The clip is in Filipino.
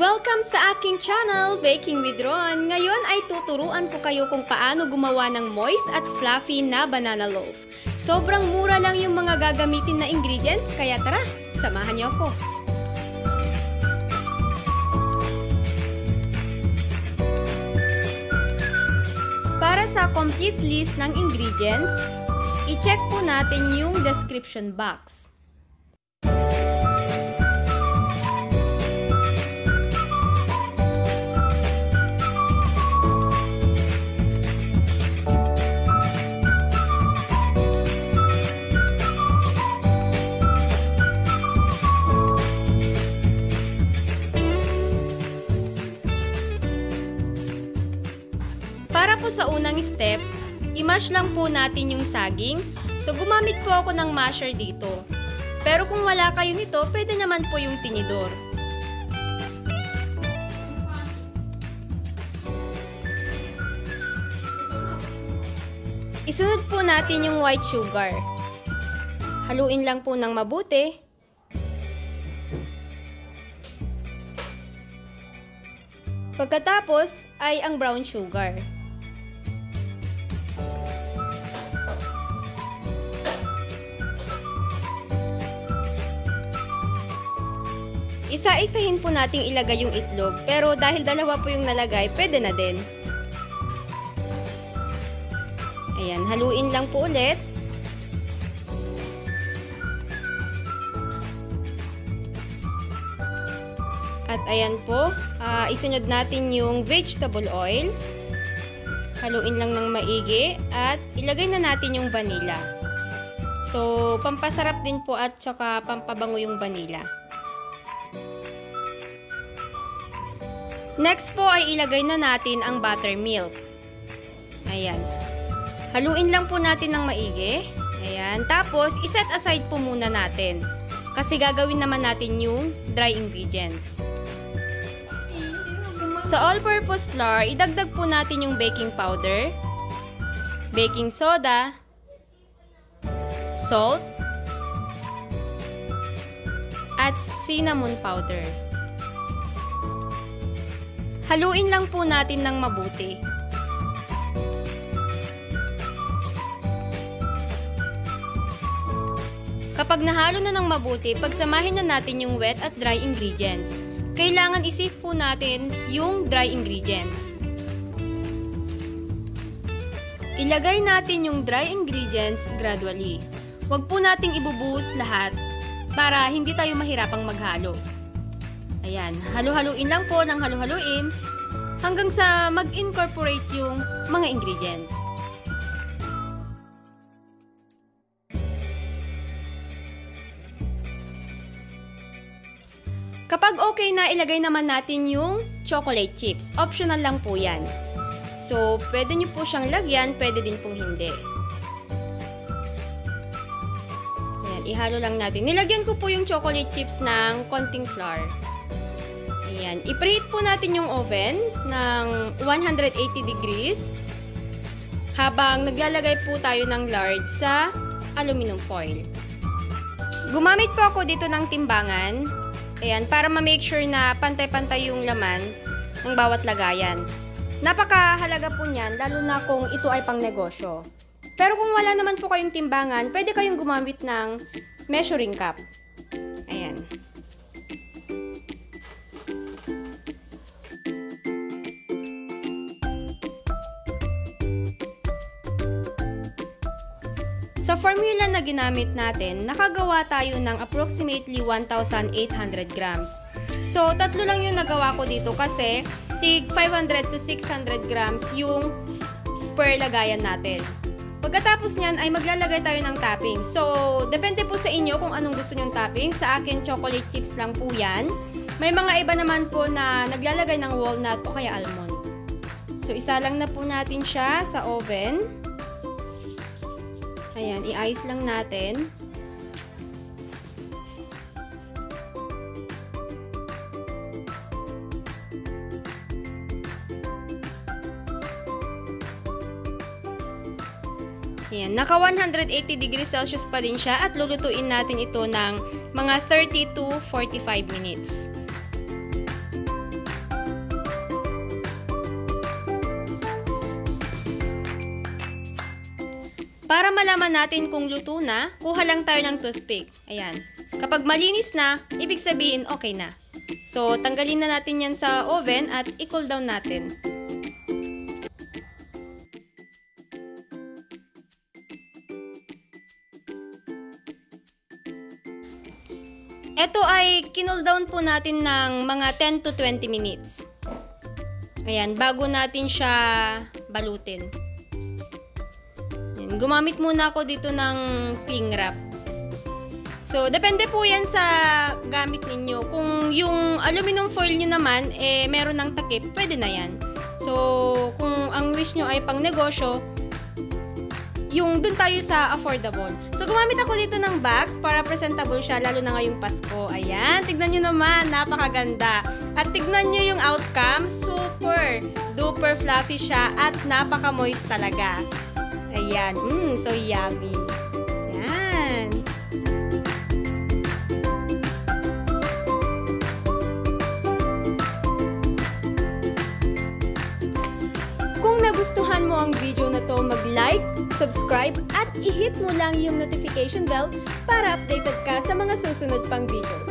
Welcome sa aking channel, Baking with Ron. Ngayon ay tuturuan ko kayo kung paano gumawa ng moist at fluffy na banana loaf. Sobrang mura lang yung mga gagamitin na ingredients, kaya tara, samahan niyo ako. Para sa complete list ng ingredients, i-check po natin yung description box. Unang step, i-mash lang po natin yung saging. So gumamit po ako ng masher dito. Pero kung wala kayo nito, pwede naman po yung tinidor. Isunod po natin yung white sugar. Haluin lang po ng mabuti. Pagkatapos ay ang brown sugar. Isa-isahin po nating ilagay yung itlog, pero dahil dalawa po yung nalagay, pwede na din. Ayan, haluin lang po ulit. At ayan po, uh, isunod natin yung vegetable oil. Haluin lang ng maigi at ilagay na natin yung vanilla. So, pampasarap din po at saka pampabango yung vanilla. Next po ay ilagay na natin ang buttermilk. Ayan. Haluin lang po natin ng maigi. Ayan. Tapos, iset aside po muna natin. Kasi gagawin naman natin yung dry ingredients. Sa all-purpose flour, idagdag po natin yung baking powder, baking soda, salt, at cinnamon powder. Haluin lang po natin ng mabuti. Kapag nahalo na ng mabuti, pagsamahin na natin yung wet at dry ingredients. Kailangan isip po natin yung dry ingredients. Ilagay natin yung dry ingredients gradually. Huwag po nating ibubuhos lahat para hindi tayo mahirapang maghalo. Ayan, halu-haluin lang po ng halu-haluin hanggang sa mag-incorporate yung mga ingredients. Kapag okay na, ilagay naman natin yung chocolate chips. Optional lang po yan. So, pwede nyo po siyang lagyan, pwede din pong hindi. Ayan, ihalo lang natin. Nilagyan ko po yung chocolate chips ng konting flour. Ayan, i-preheat po natin yung oven ng 180 degrees habang naglalagay po tayo ng lard sa aluminum foil. Gumamit po ako dito ng timbangan Ayan, para ma-make sure na pantay-pantay yung laman ng bawat lagayan. Napakahalaga po niyan, lalo na kung ito ay pang negosyo. Pero kung wala naman po kayong timbangan, pwede kayong gumamit ng measuring cup. Ayan. Sa formula na ginamit natin, nakagawa tayo ng approximately 1,800 grams. So, tatlo lang yung nagawa ko dito kasi tig 500 to 600 grams yung per lagayan natin. Pagkatapos niyan ay maglalagay tayo ng topping. So, depende po sa inyo kung anong gusto nyong topping. Sa akin, chocolate chips lang po yan. May mga iba naman po na naglalagay ng walnut o kaya almond. So, isa lang na po natin siya sa oven. Ayan, i-ice lang natin. Ayan, naka 180 degrees Celsius pa din siya at lulutuin natin ito ng mga 30 to 45 minutes. Para malaman natin kung luto na, kuha lang tayo ng toothpick. Ayan. Kapag malinis na, ibig sabihin okay na. So, tanggalin na natin yan sa oven at i-cool down natin. Ito ay kinul down po natin ng mga 10 to 20 minutes. Ayan, bago natin siya balutin. Gumamit muna ako dito ng cling wrap. So, depende po yan sa gamit ninyo. Kung yung aluminum foil nyo naman, eh, meron ng takip, pwede na yan. So, kung ang wish nyo ay pang negosyo, yung dun tayo sa affordable. So, gumamit ako dito ng box para presentable siya, lalo na ngayong Pasko. Ayan, tignan nyo naman, napakaganda. At tignan nyo yung outcome, super duper fluffy siya at napaka-moist talaga. Ayan, mm, so yummy. Ayan. Kung nagustuhan mo ang video na to, mag-like, subscribe, at i-hit mo lang yung notification bell para updated ka sa mga susunod pang videos.